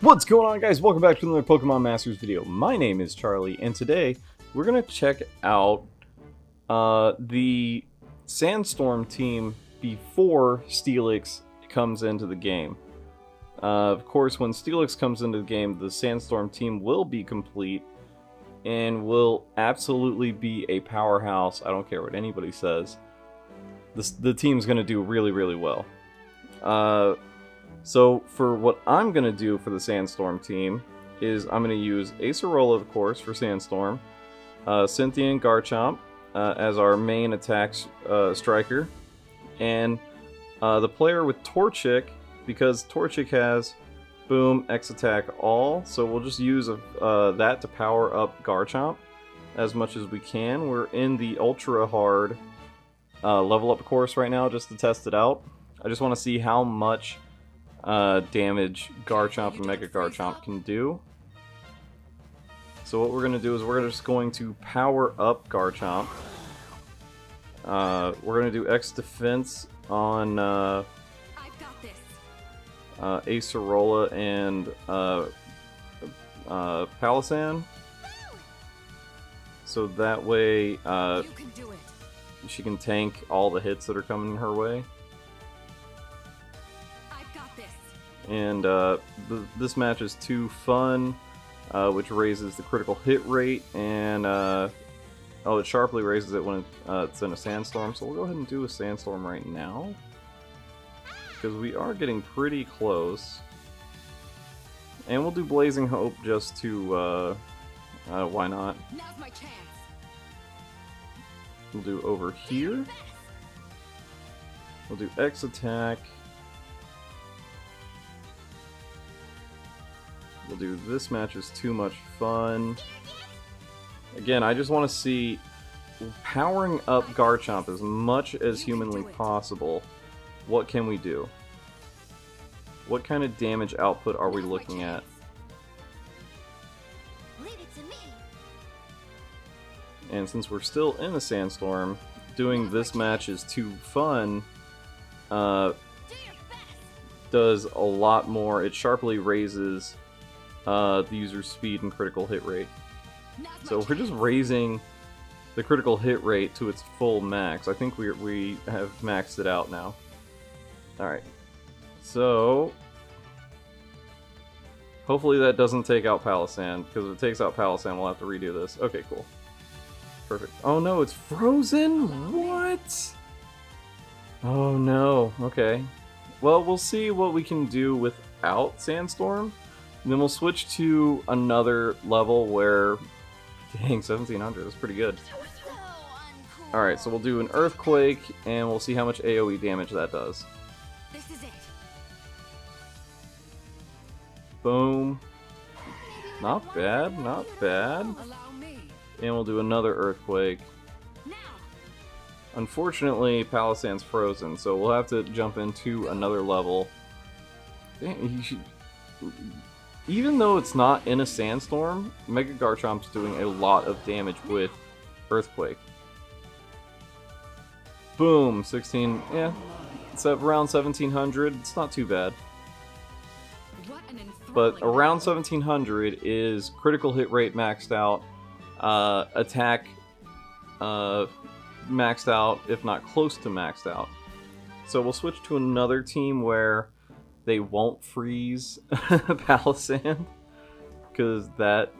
What's going on guys? Welcome back to another Pokemon Masters video. My name is Charlie and today we're going to check out uh, the Sandstorm team before Steelix comes into the game. Uh, of course, when Steelix comes into the game, the Sandstorm team will be complete and will absolutely be a powerhouse. I don't care what anybody says. This, the team's going to do really, really well. Uh, so for what I'm going to do for the Sandstorm team is I'm going to use Acerola, of course, for Sandstorm, uh, Cynthia and Garchomp uh, as our main attack uh, striker, and uh, the player with Torchic, because Torchic has Boom, X attack all, so we'll just use uh, that to power up Garchomp as much as we can. We're in the ultra hard uh, level up course right now just to test it out. I just want to see how much uh, damage Garchomp and Mega Garchomp can do. So what we're going to do is we're just going to power up Garchomp. Uh, we're going to do X defense on uh, uh, Acerola and uh, uh, Palossand. So that way uh, she can tank all the hits that are coming her way. And uh, th this match is too fun, uh, which raises the critical hit rate, and uh, oh, it sharply raises it when it, uh, it's in a sandstorm. So we'll go ahead and do a sandstorm right now because we are getting pretty close. And we'll do Blazing Hope just to, uh, uh, why not? We'll do over here. We'll do X attack. We'll do this match is too much fun. Again, I just want to see powering up Garchomp as much as humanly possible what can we do? What kind of damage output are we looking at? And since we're still in a sandstorm, doing this match is too fun, uh, does a lot more. It sharply raises uh, the user's speed and critical hit rate. So we're just raising the critical hit rate to its full max. I think we we have maxed it out now. Alright. So... Hopefully that doesn't take out Palossand, because if it takes out Palossand, we'll have to redo this. Okay, cool. Perfect. Oh no, it's frozen? What? Oh no, okay. Well, we'll see what we can do without Sandstorm. And then we'll switch to another level where... Dang, 1700, that's pretty good. Alright, so we'll do an Earthquake, and we'll see how much AoE damage that does. This is it. Boom. Not bad, not bad. And we'll do another earthquake. Unfortunately, Palossand's frozen, so we'll have to jump into another level. Should... Even though it's not in a sandstorm, Mega Garchomp's doing a lot of damage with Earthquake. Boom, 16, yeah, it's around 1700. It's not too bad. But around 1700 is critical hit rate maxed out, uh, attack uh, maxed out, if not close to maxed out. So we'll switch to another team where they won't freeze Palossand. Because that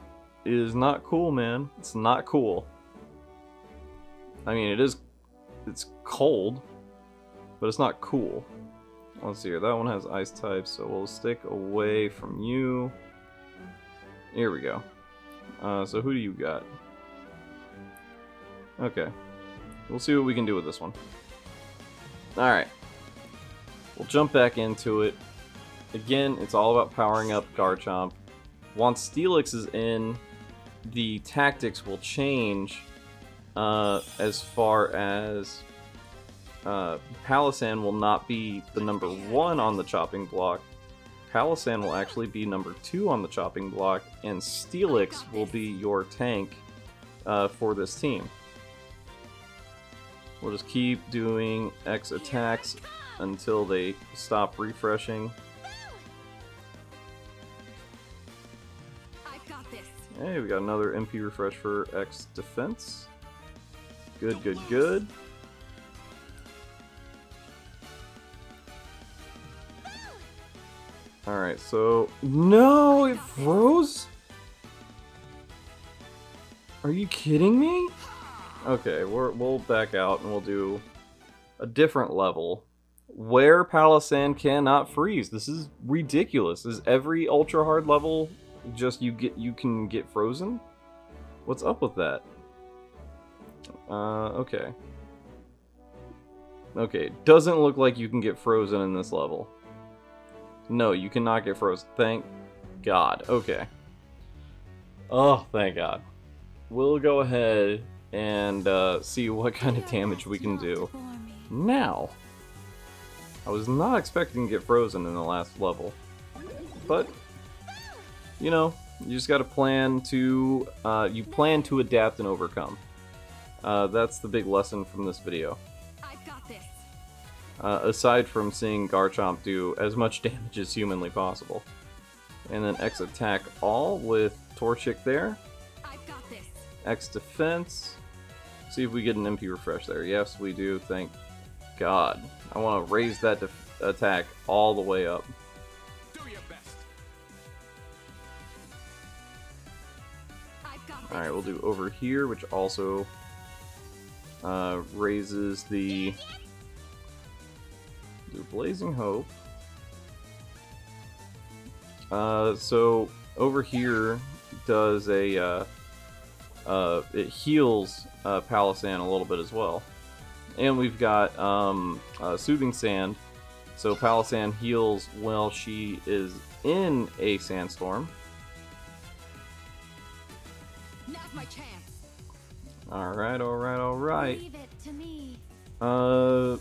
is not cool, man. It's not cool. I mean, it is... It's cold, but it's not cool. Let's see here, that one has ice type, so we'll stick away from you. Here we go. Uh, so who do you got? Okay. We'll see what we can do with this one. Alright. We'll jump back into it. Again, it's all about powering up Garchomp. Once Steelix is in, the tactics will change uh, as far as uh, Palossand will not be the number one on the chopping block. Palossand will actually be number two on the chopping block, and Steelix will be your tank uh, for this team. We'll just keep doing X attacks until they stop refreshing. Hey, we got another MP refresh for X defense. Good, good, good. Alright, so... No, it froze? Are you kidding me? Okay, we're, we'll back out and we'll do a different level where Palossand cannot freeze. This is ridiculous. Is every ultra hard level just you get you can get frozen? What's up with that? Uh, okay. Okay, doesn't look like you can get frozen in this level. No, you cannot get frozen. Thank God. Okay. Oh, thank God. We'll go ahead and uh, see what kind of damage we can do now. I was not expecting to get frozen in the last level. But, you know, you just gotta plan to, uh, you plan to adapt and overcome. Uh, that's the big lesson from this video. I've got this. Uh, aside from seeing Garchomp do as much damage as humanly possible. And then X attack all with Torchic there. I've got this. X defense. See if we get an MP refresh there. Yes, we do. Thank God. I want to raise that attack all the way up. Alright, we'll do over here, which also uh, raises the do Blazing Hope. Uh, so over here does a uh, uh, it heals uh, a little bit as well. And we've got um, uh, Soothing Sand. So Palossand heals while she is in a sandstorm. Now's my chance. Alright, alright, alright. Leave it to me. Uh,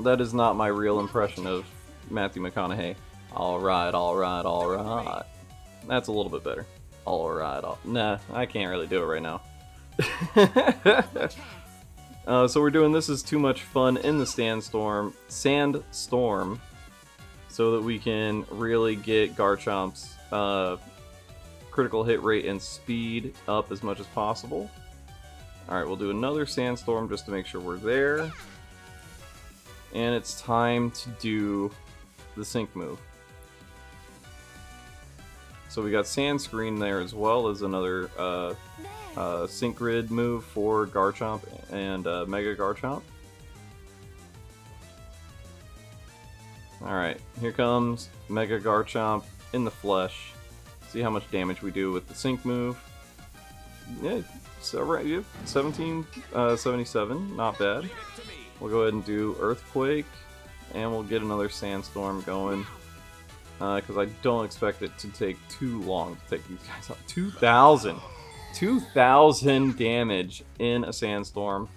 that is not my real impression of Matthew McConaughey. Alright, alright, alright. That's a little bit better. Alright, all... Nah, I can't really do it right now. Uh, so we're doing this is too much fun in the sandstorm, sandstorm, so that we can really get Garchomp's uh, critical hit rate and speed up as much as possible. All right, we'll do another sandstorm just to make sure we're there, and it's time to do the sync move. So we got sand screen there as well as another uh, uh, Sync Grid move for Garchomp and uh, Mega Garchomp. Alright, here comes Mega Garchomp in the flesh. See how much damage we do with the Sync move. Yeah, so right, yeah, 17, uh, 77, not bad. We'll go ahead and do Earthquake, and we'll get another Sandstorm going. Because I don't expect it to take too long to take these guys out. 2,000! 2,000 damage in a sandstorm.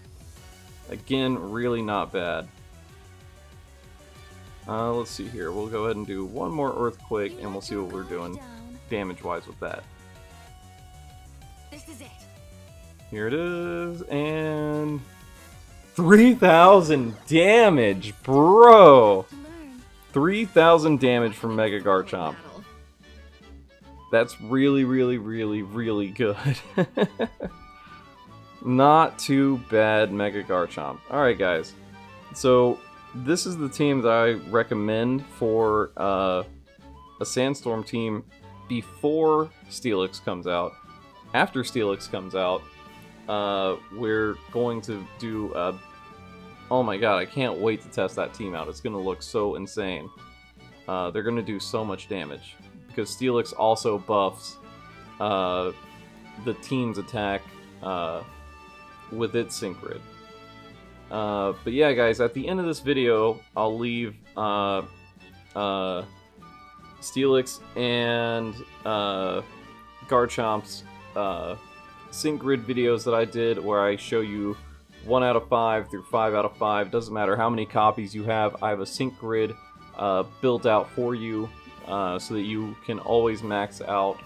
Again, really not bad. Uh, let's see here. We'll go ahead and do one more earthquake, and we'll see what we're doing damage-wise with that. This is it. Here it is, and 3,000 damage, bro. 3,000 damage from Mega Garchomp. That's really, really, really, really good. Not too bad, Mega Garchomp. Alright, guys. So, this is the team that I recommend for uh, a Sandstorm team before Steelix comes out. After Steelix comes out, uh, we're going to do. Uh, oh my god, I can't wait to test that team out. It's going to look so insane. Uh, they're going to do so much damage because Steelix also buffs uh, the team's attack uh, with its sync grid. Uh, but yeah, guys, at the end of this video, I'll leave uh, Steelix and uh, Garchomp's uh, sync grid videos that I did where I show you 1 out of 5 through 5 out of 5. Doesn't matter how many copies you have, I have a sync grid uh, built out for you uh, so that you can always max out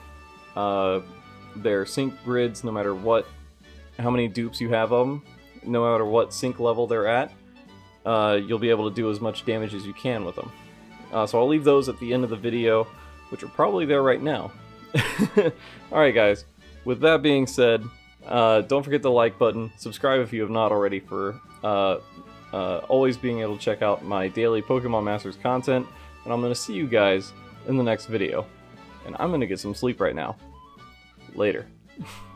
uh, their sync grids no matter what, how many dupes you have of them, no matter what sync level they're at. Uh, you'll be able to do as much damage as you can with them. Uh, so I'll leave those at the end of the video, which are probably there right now. Alright, guys. With that being said, uh, don't forget the like button. Subscribe if you have not already for uh, uh, always being able to check out my daily Pokemon Masters content. And I'm going to see you guys in the next video. And I'm going to get some sleep right now. Later.